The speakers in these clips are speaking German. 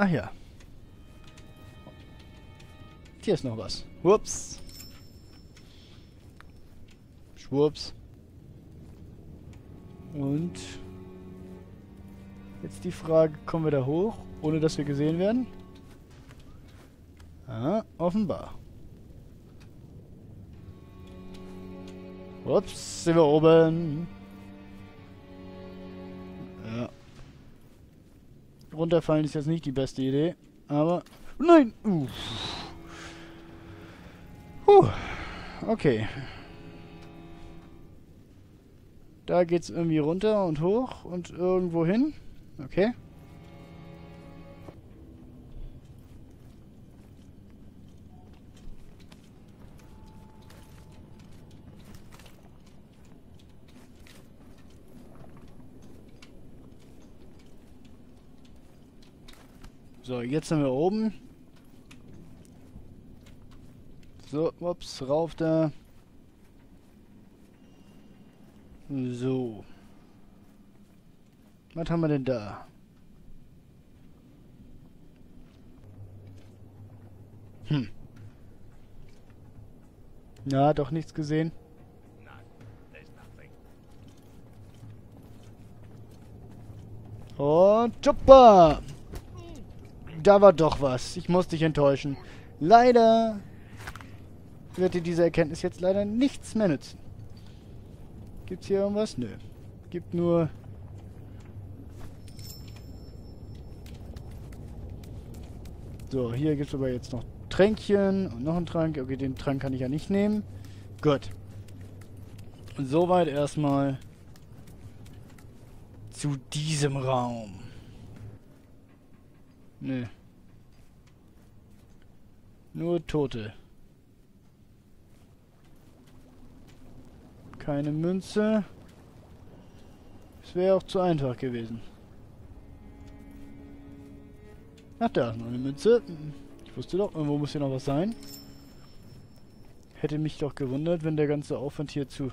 Ach ja. Hier ist noch was. Whoops. Schwupps. Und jetzt die Frage, kommen wir da hoch, ohne dass wir gesehen werden? Ah, offenbar. Ups, sind wir oben. Runterfallen ist jetzt nicht die beste Idee, aber... Nein! Uh. Puh. Okay. Da geht's irgendwie runter und hoch und irgendwo hin. Okay. So, jetzt sind wir oben. So, ups, rauf da. So. Was haben wir denn da? Hm. Na, doch nichts gesehen. Und Chopper! Da war doch was. Ich muss dich enttäuschen. Leider wird dir diese Erkenntnis jetzt leider nichts mehr nützen. Gibt's hier irgendwas? Nö. Gibt nur... So, hier gibt's aber jetzt noch Tränkchen und noch einen Trank. Okay, den Trank kann ich ja nicht nehmen. Gut. Und soweit erstmal zu diesem Raum. Nö. Nur Tote. Keine Münze. Es wäre auch zu einfach gewesen. Ach, da ist noch eine Münze. Ich wusste doch, irgendwo muss hier noch was sein. Hätte mich doch gewundert, wenn der ganze Aufwand hierzu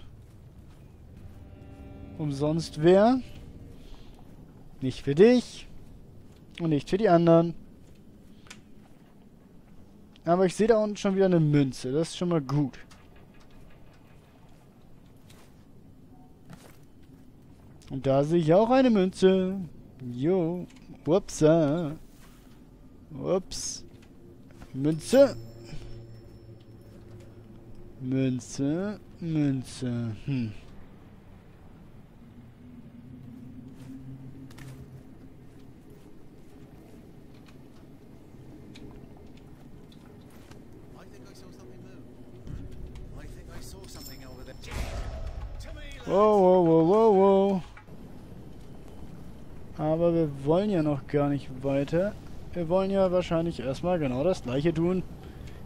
umsonst wäre. Nicht für dich. Und nicht für die anderen. Aber ich sehe da unten schon wieder eine Münze. Das ist schon mal gut. Und da sehe ich auch eine Münze. Jo. Upsa. Ups. Münze. Münze. Münze. Hm. Wow, wow, wow, wow. Aber wir wollen ja noch gar nicht weiter. Wir wollen ja wahrscheinlich erstmal genau das gleiche tun.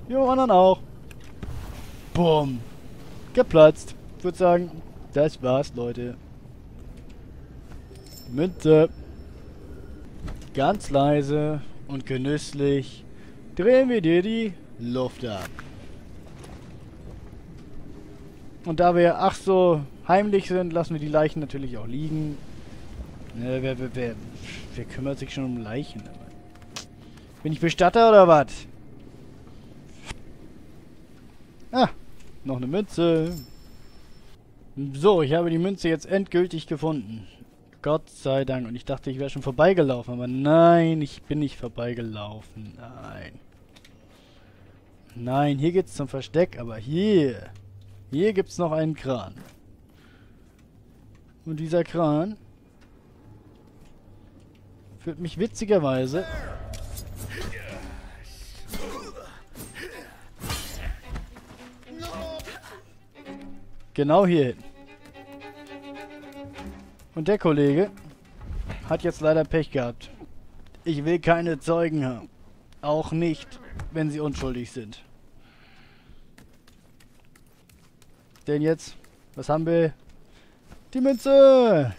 Wir anderen auch. Bumm. Geplatzt. Ich würde sagen, das war's, Leute. Münze. Ganz leise und genüsslich drehen wir dir die Luft ab. Und da wir ach so heimlich sind, lassen wir die Leichen natürlich auch liegen. Ne, wer, wer, wer, wer kümmert sich schon um Leichen? Bin ich Bestatter oder was? Ah, noch eine Münze. So, ich habe die Münze jetzt endgültig gefunden. Gott sei Dank. Und ich dachte, ich wäre schon vorbeigelaufen. Aber nein, ich bin nicht vorbeigelaufen. Nein. Nein, hier geht's zum Versteck. Aber hier. Hier gibt's noch einen Kran. Und dieser Kran führt mich witzigerweise genau hier hin. Und der Kollege hat jetzt leider Pech gehabt. Ich will keine Zeugen haben. Auch nicht, wenn sie unschuldig sind. Denn jetzt, was haben wir? Die Münze!